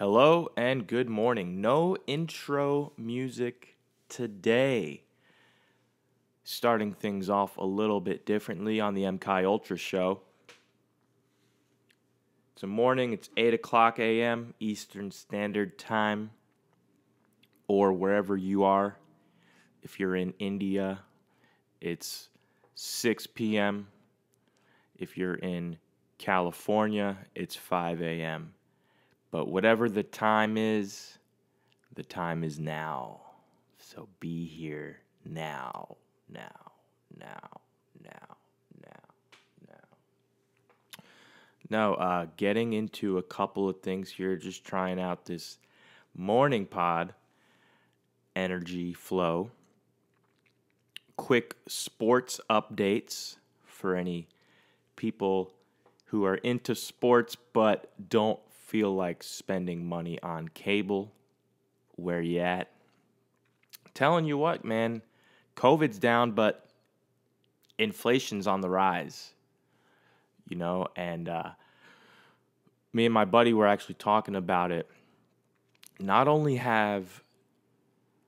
Hello and good morning. No intro music today. Starting things off a little bit differently on the MKI Ultra Show. It's a morning, it's 8 o'clock a.m. Eastern Standard Time, or wherever you are. If you're in India, it's 6 p.m. If you're in California, it's 5 a.m. But whatever the time is, the time is now. So be here now, now, now, now, now, now. No, uh, getting into a couple of things here, just trying out this morning pod energy flow. Quick sports updates for any people who are into sports but don't feel like spending money on cable. Where you at? Telling you what, man, COVID's down, but inflation's on the rise. You know, and uh, me and my buddy were actually talking about it. Not only have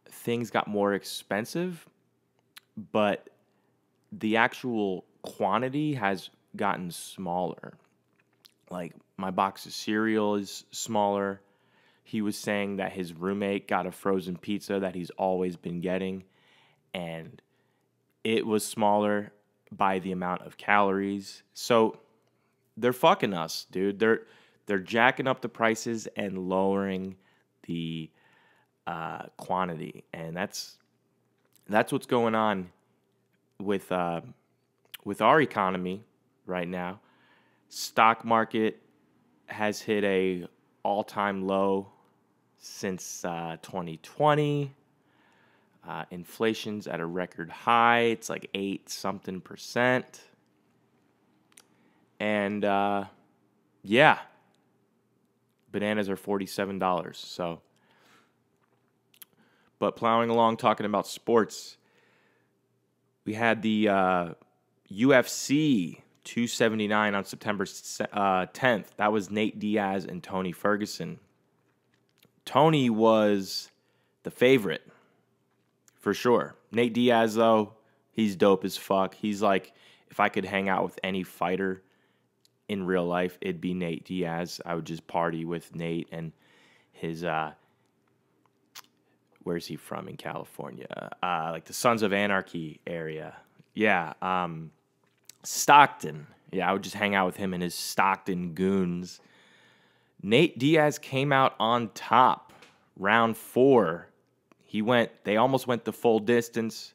things got more expensive, but the actual quantity has gotten smaller. Like my box of cereal is smaller. He was saying that his roommate got a frozen pizza that he's always been getting, and it was smaller by the amount of calories. So they're fucking us, dude. They're they're jacking up the prices and lowering the uh, quantity, and that's that's what's going on with uh, with our economy right now. Stock market has hit a all-time low since uh, 2020. Uh, inflation's at a record high. It's like eight something percent. And uh, yeah, bananas are $47. So, but plowing along, talking about sports, we had the UFC uh, 279 on September uh, 10th. That was Nate Diaz and Tony Ferguson. Tony was the favorite for sure. Nate Diaz, though, he's dope as fuck. He's like, if I could hang out with any fighter in real life, it'd be Nate Diaz. I would just party with Nate and his, uh, where's he from in California? Uh, like the Sons of Anarchy area. Yeah. Um, Stockton. Yeah, I would just hang out with him and his Stockton goons. Nate Diaz came out on top round four. He went, they almost went the full distance.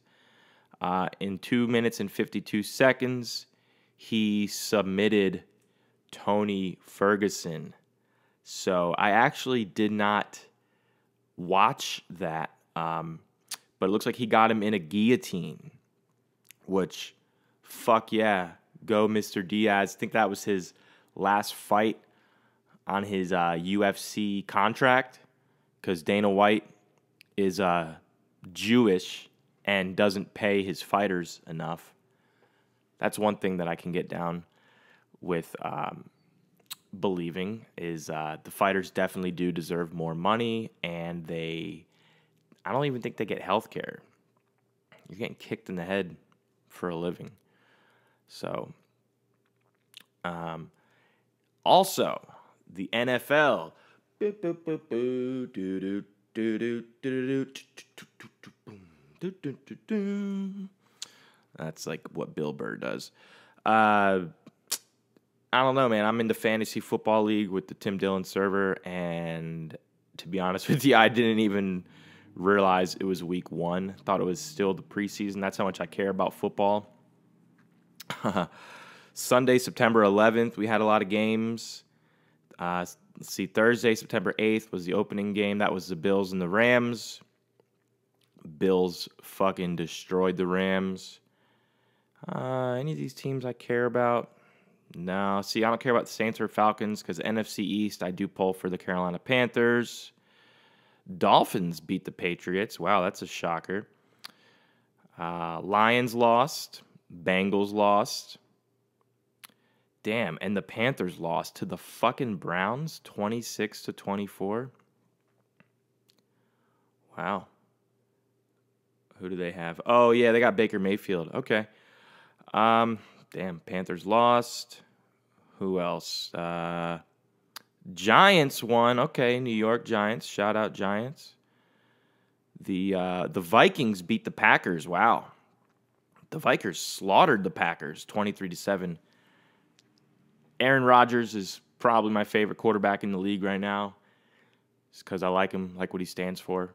Uh, in two minutes and 52 seconds, he submitted Tony Ferguson. So I actually did not watch that, um, but it looks like he got him in a guillotine, which fuck yeah, go Mr. Diaz. I think that was his last fight on his uh, UFC contract because Dana White is uh, Jewish and doesn't pay his fighters enough. That's one thing that I can get down with um, believing is uh, the fighters definitely do deserve more money and they I don't even think they get health care. You're getting kicked in the head for a living. So, um, also the NFL. That's like what Bill Burr does. Uh, I don't know, man. I'm in the fantasy football league with the Tim Dillon server, and to be honest with you, I didn't even realize it was week one. Thought it was still the preseason. That's how much I care about football. Sunday, September 11th, we had a lot of games. Uh, let's see, Thursday, September 8th was the opening game. That was the Bills and the Rams. Bills fucking destroyed the Rams. Uh, any of these teams I care about? No. See, I don't care about the Saints or Falcons because NFC East, I do pull for the Carolina Panthers. Dolphins beat the Patriots. Wow, that's a shocker. Uh, Lions lost. Bengals lost. Damn, and the Panthers lost to the fucking Browns 26 to 24. Wow. Who do they have? Oh yeah, they got Baker Mayfield. Okay. Um damn, Panthers lost. Who else? Uh Giants won. Okay, New York Giants. Shout out Giants. The uh, the Vikings beat the Packers. Wow. The Vikings slaughtered the Packers 23 to 7. Aaron Rodgers is probably my favorite quarterback in the league right now. It's because I like him, like what he stands for.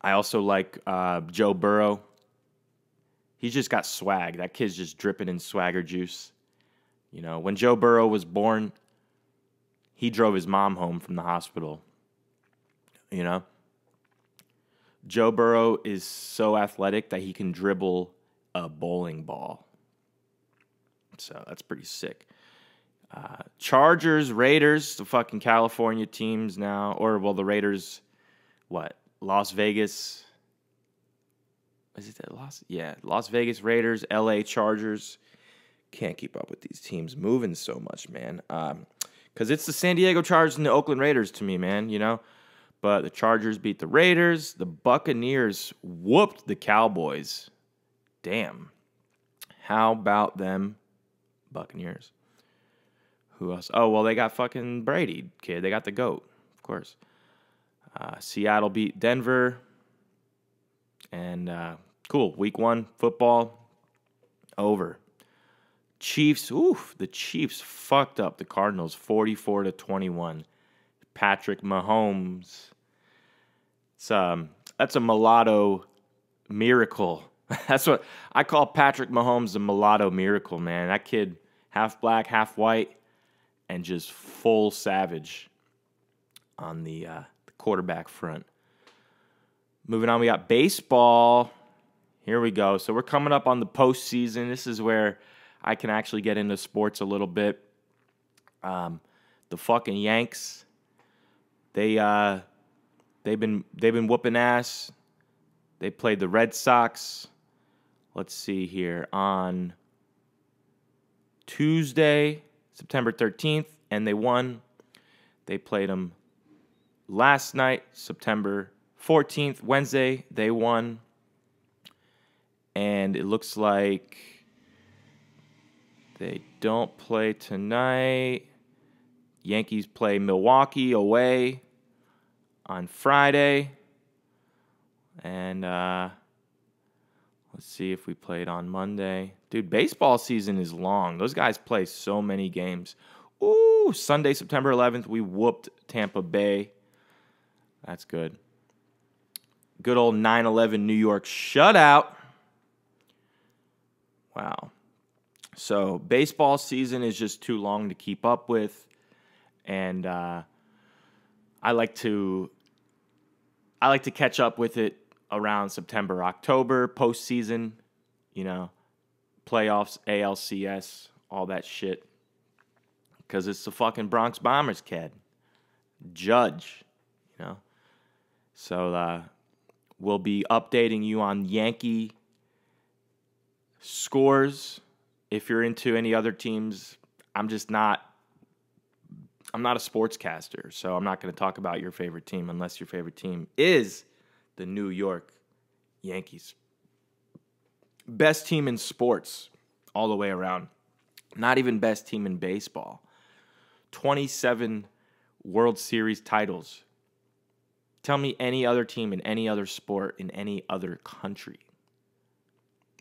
I also like uh, Joe Burrow. He's just got swag. That kid's just dripping in swagger juice. You know, when Joe Burrow was born, he drove his mom home from the hospital. You know? Joe Burrow is so athletic that he can dribble a bowling ball. So that's pretty sick. Uh, Chargers, Raiders, the fucking California teams now, or well, the Raiders, what? Las Vegas. Is it that Las? Yeah, Las Vegas Raiders, L.A. Chargers. Can't keep up with these teams moving so much, man. Um, because it's the San Diego Chargers and the Oakland Raiders to me, man. You know, but the Chargers beat the Raiders. The Buccaneers whooped the Cowboys. Damn. How about them Buccaneers? Who else? Oh, well, they got fucking Brady, kid. They got the GOAT, of course. Uh, Seattle beat Denver. And uh, cool. Week one football over. Chiefs, oof, the Chiefs fucked up the Cardinals 44 to 21. Patrick Mahomes. It's um that's a mulatto miracle. That's what I call Patrick Mahomes the mulatto miracle, man. That kid half black, half white and just full savage on the, uh, the quarterback front. Moving on, we got baseball. Here we go. So we're coming up on the postseason. This is where I can actually get into sports a little bit. Um, the fucking Yanks, they uh, they've been they've been whooping ass. They played the Red Sox. Let's see here on Tuesday, September 13th, and they won. They played them last night, September 14th, Wednesday. They won. And it looks like they don't play tonight. Yankees play Milwaukee away on Friday. And uh, let's see if we played on Monday. Dude, baseball season is long. Those guys play so many games. Ooh, Sunday, September 11th, we whooped Tampa Bay. That's good. Good old 9 11 New York shutout. Wow. So baseball season is just too long to keep up with, and uh, I like to I like to catch up with it around September, October, postseason, you know, playoffs, ALCS, all that shit, because it's the fucking Bronx Bombers, kid. Judge, you know. So uh, we'll be updating you on Yankee scores if you're into any other teams, I'm just not I'm not a sportscaster, so I'm not going to talk about your favorite team unless your favorite team is the New York Yankees. Best team in sports all the way around. Not even best team in baseball. 27 World Series titles. Tell me any other team in any other sport in any other country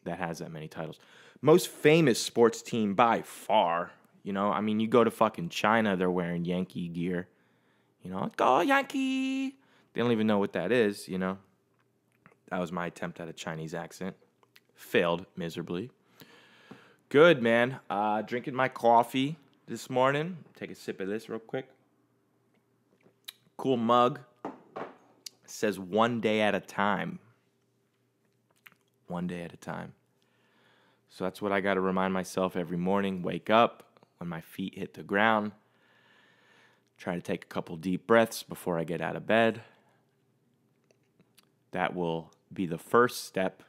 that has that many titles most famous sports team by far. You know, I mean, you go to fucking China, they're wearing Yankee gear. You know, go Yankee. They don't even know what that is, you know. That was my attempt at a Chinese accent. Failed miserably. Good, man. Uh, drinking my coffee this morning. Take a sip of this real quick. Cool mug. says one day at a time. One day at a time. So that's what I got to remind myself every morning. Wake up when my feet hit the ground. Try to take a couple deep breaths before I get out of bed. That will be the first step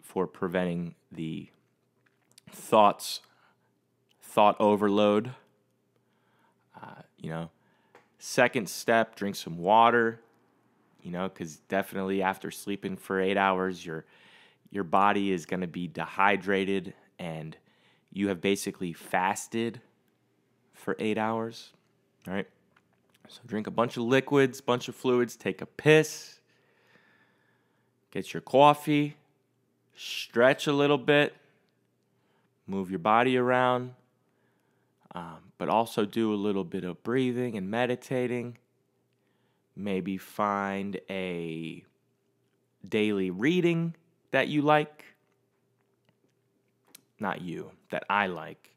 for preventing the thoughts thought overload. Uh, you know, second step, drink some water. You know, because definitely after sleeping for eight hours, your your body is going to be dehydrated, and you have basically fasted for eight hours. All right. So drink a bunch of liquids, bunch of fluids, take a piss, get your coffee, stretch a little bit, move your body around, um, but also do a little bit of breathing and meditating. Maybe find a daily reading that you like. Not you, that I like.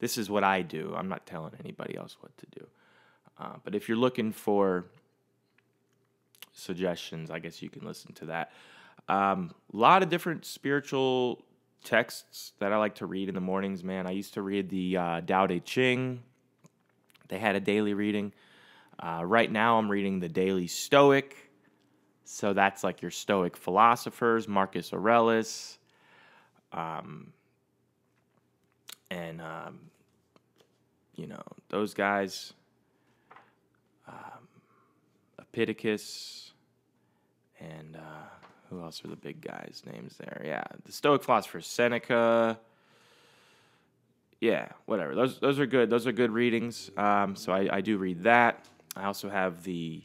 This is what I do. I'm not telling anybody else what to do. Uh, but if you're looking for suggestions, I guess you can listen to that. A um, lot of different spiritual texts that I like to read in the mornings, man. I used to read the uh, Tao Te Ching. They had a daily reading. Uh, right now, I'm reading the Daily Stoic. So that's like your Stoic philosophers, Marcus Aurelius, um, and um, you know those guys, um, Epictetus, and uh, who else are the big guys' names there? Yeah, the Stoic philosopher Seneca. Yeah, whatever. Those those are good. Those are good readings. Um, so I, I do read that. I also have the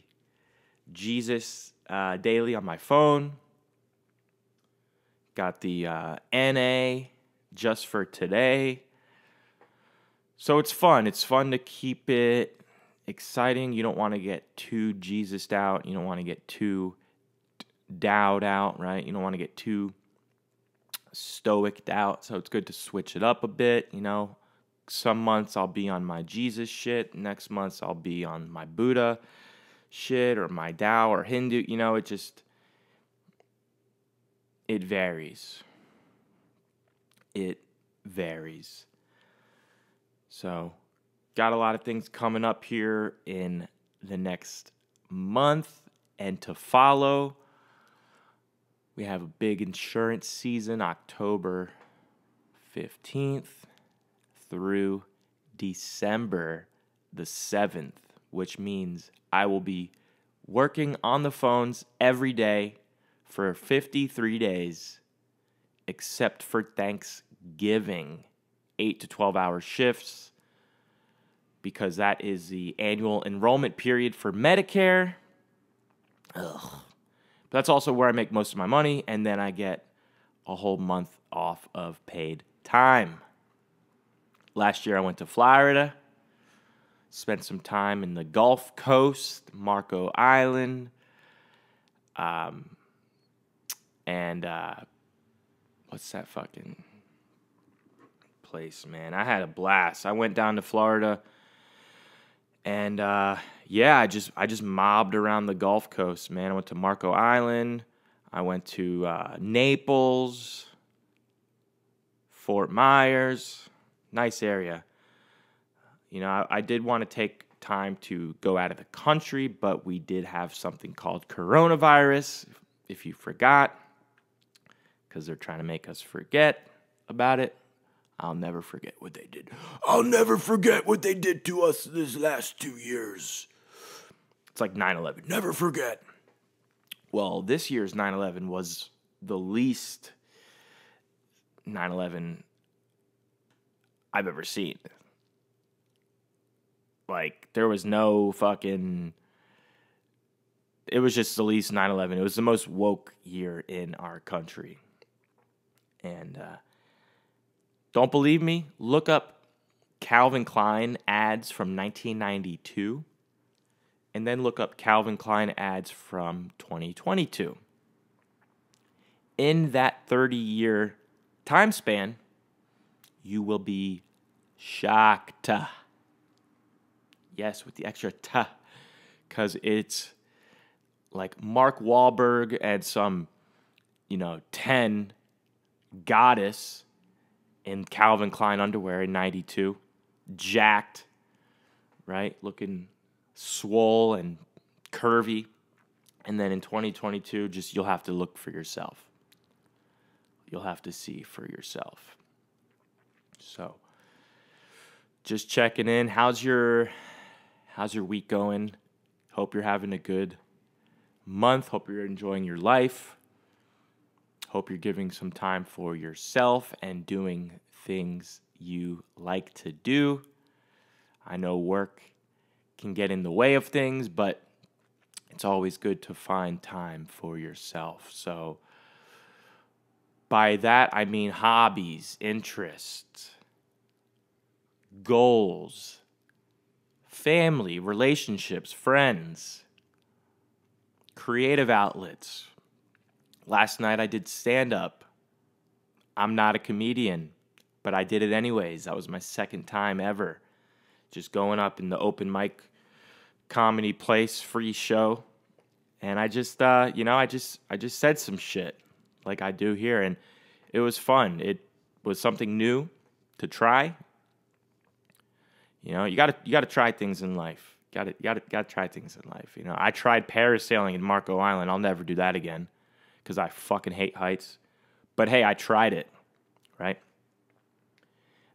Jesus uh, daily on my phone. Got the uh, NA just for today. So it's fun. It's fun to keep it exciting. You don't want to get too Jesused out. You don't want to get too dowed out, right? You don't want to get too stoiced out. So it's good to switch it up a bit. You know, some months I'll be on my Jesus shit. Next months I'll be on my Buddha shit or my Tao or Hindu. You know, it just, it varies. It varies. So, got a lot of things coming up here in the next month and to follow. We have a big insurance season October 15th through December the 7th, which means I will be working on the phones every day for 53 days, except for Thanksgiving, 8 to 12 hour shifts, because that is the annual enrollment period for Medicare. Ugh. But that's also where I make most of my money, and then I get a whole month off of paid time. Last year I went to Florida, spent some time in the Gulf Coast, Marco Island, um, and uh, what's that fucking place, man? I had a blast. I went down to Florida, and uh, yeah, I just I just mobbed around the Gulf Coast, man. I went to Marco Island. I went to uh, Naples, Fort Myers, nice area. You know, I, I did want to take time to go out of the country, but we did have something called coronavirus. If you forgot, because they're trying to make us forget about it. I'll never forget what they did. I'll never forget what they did to us this last two years. It's like 9 11. Never forget. Well, this year's 9 11 was the least 9 11 I've ever seen. Like, there was no fucking. It was just the least 9 11. It was the most woke year in our country. And uh, don't believe me? Look up Calvin Klein ads from 1992 and then look up Calvin Klein ads from 2022. In that 30 year time span, you will be shocked. Yes, with the extra ta, because it's like Mark Wahlberg and some, you know, 10 goddess in Calvin Klein underwear in 92, jacked, right? Looking swole and curvy. And then in 2022, just you'll have to look for yourself. You'll have to see for yourself. So, just checking in. How's your how's your week going? Hope you're having a good month. Hope you're enjoying your life. Hope you're giving some time for yourself and doing things you like to do. I know work can get in the way of things, but it's always good to find time for yourself. So, by that, I mean hobbies, interests, goals, family, relationships, friends, creative outlets. Last night I did stand up. I'm not a comedian, but I did it anyways. That was my second time ever. Just going up in the open mic comedy place, free show. And I just uh, you know, I just I just said some shit like I do here and it was fun. It was something new to try. You know, you got to you got to try things in life. Got to got to got to try things in life. You know, I tried parasailing in Marco Island. I'll never do that again cuz I fucking hate heights. But hey, I tried it, right?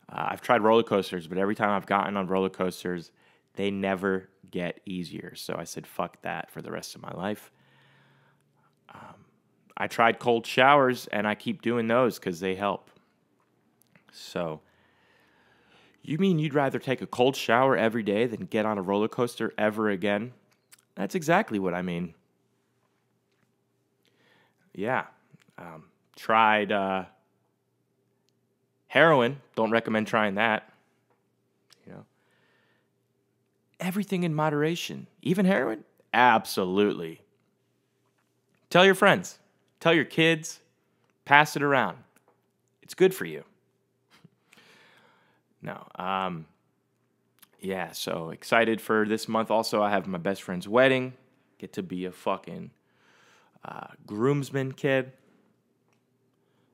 Uh, I've tried roller coasters, but every time I've gotten on roller coasters, they never get easier. So I said, fuck that for the rest of my life. Um, I tried cold showers and I keep doing those because they help. So, you mean you'd rather take a cold shower every day than get on a roller coaster ever again? That's exactly what I mean. Yeah. Um, tried uh, heroin. Don't recommend trying that You know, everything in moderation. Even heroin? Absolutely. Tell your friends, tell your kids, pass it around. It's good for you. no. Um, yeah, so excited for this month. Also, I have my best friend's wedding. Get to be a fucking uh, groomsman kid.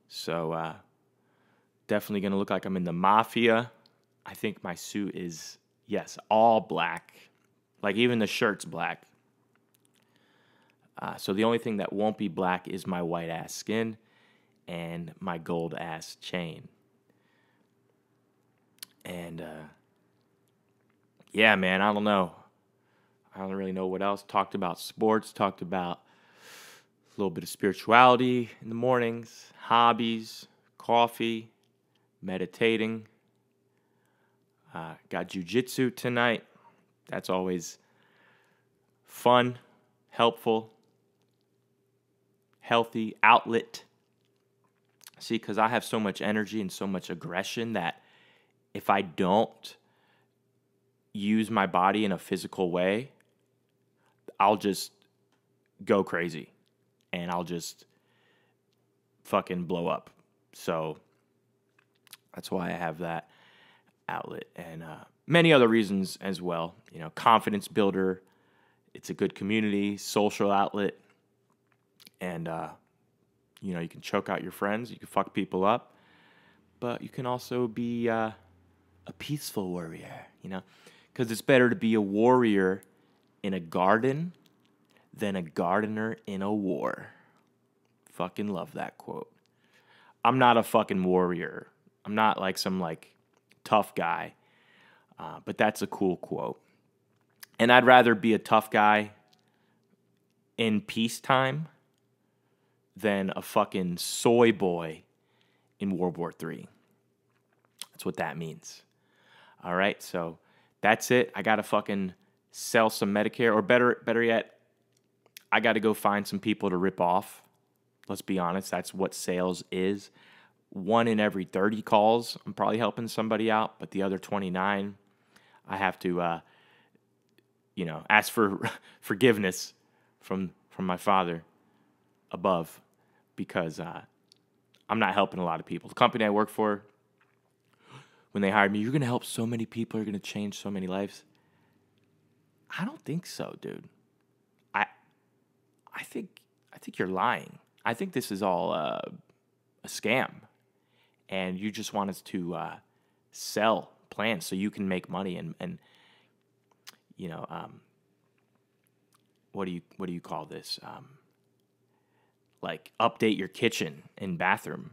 So, uh, definitely going to look like I'm in the mafia. I think my suit is Yes, all black. Like even the shirt's black. Uh, so the only thing that won't be black is my white ass skin and my gold ass chain. And uh, yeah, man, I don't know. I don't really know what else. Talked about sports, talked about a little bit of spirituality in the mornings, hobbies, coffee, meditating. Uh, got jujitsu tonight. That's always fun, helpful, healthy outlet. See, because I have so much energy and so much aggression that if I don't use my body in a physical way, I'll just go crazy and I'll just fucking blow up. So that's why I have that outlet and uh, many other reasons as well. You know, confidence builder. It's a good community, social outlet, and uh, you know you can choke out your friends, you can fuck people up, but you can also be uh, a peaceful warrior. You know, because it's better to be a warrior in a garden than a gardener in a war. Fucking love that quote. I'm not a fucking warrior. I'm not like some like tough guy. Uh, but that's a cool quote. And I'd rather be a tough guy in peacetime than a fucking soy boy in World War III. That's what that means. All right, so that's it. I gotta fucking sell some Medicare, or better, better yet, I gotta go find some people to rip off. Let's be honest, that's what sales is one in every 30 calls, I'm probably helping somebody out, but the other 29, I have to, uh, you know, ask for forgiveness from from my father above because uh, I'm not helping a lot of people. The company I work for, when they hired me, you're going to help so many people, you're going to change so many lives. I don't think so, dude. Think I think you're lying. I think this is all uh, a scam and you just want us to uh, sell plants so you can make money and and you know um, what do you what do you call this um, like update your kitchen and bathroom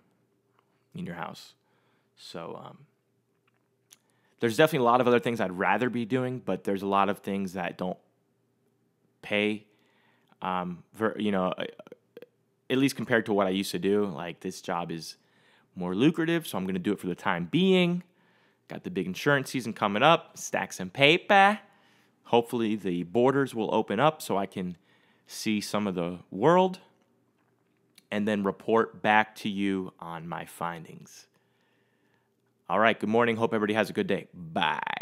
in your house so um, there's definitely a lot of other things I'd rather be doing, but there's a lot of things that don't pay. Um, for you know, uh, at least compared to what I used to do, like this job is more lucrative, so I'm going to do it for the time being. Got the big insurance season coming up, stack some paper. Hopefully, the borders will open up so I can see some of the world and then report back to you on my findings. All right, good morning. Hope everybody has a good day. Bye.